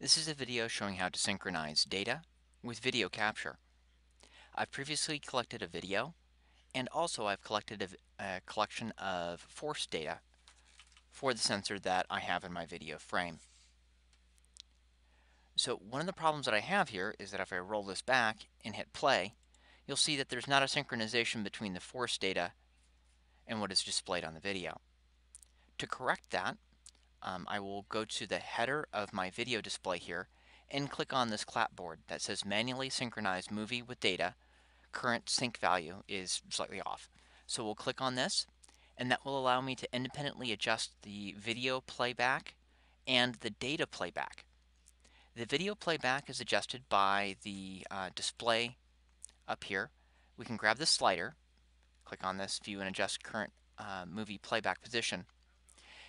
This is a video showing how to synchronize data with video capture. I've previously collected a video and also I've collected a, a, collection of force data for the sensor that I have in my video frame. So one of the problems that I have here is that if I roll this back and hit play, you'll see that there's not a synchronization between the force data and what is displayed on the video. To correct that, um, I will go to the header of my video display here and click on this clapboard that says manually synchronize movie with data. Current sync value is slightly off. So we'll click on this and that will allow me to independently adjust the video playback and the data playback. The video playback is adjusted by the uh, display up here. We can grab the slider, click on this view and adjust current uh, movie playback position.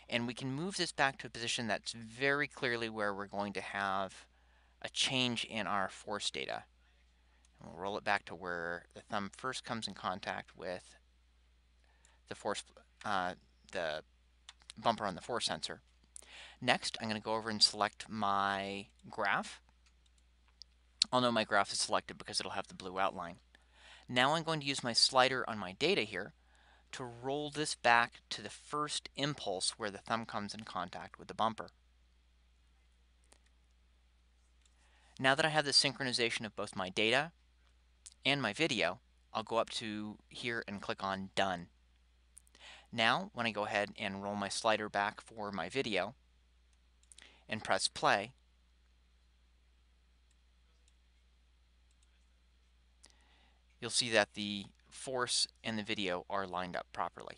And we can move this back to a position that's very clearly where we're going to have a change in our force data. And we'll roll it back to where the thumb first comes in contact with the force, uh, the bumper on the force sensor. Next, I'm going to go over and select my graph. I'll know my graph is selected because it'll have the blue outline. Now I'm going to use my slider on my data here to roll this back to the first impulse where the thumb comes in contact with the bumper. Now that I have the synchronization of both my data and my video, I'll go up to here and click on Done. Now, when I go ahead and roll my slider back for my video and press play, you'll see that the force and the video are lined up properly.